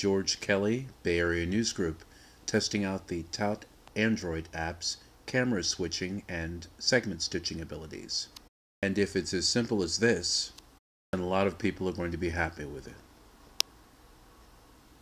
George Kelly, Bay Area News Group, testing out the Tout Android app's camera switching and segment stitching abilities. And if it's as simple as this, then a lot of people are going to be happy with it.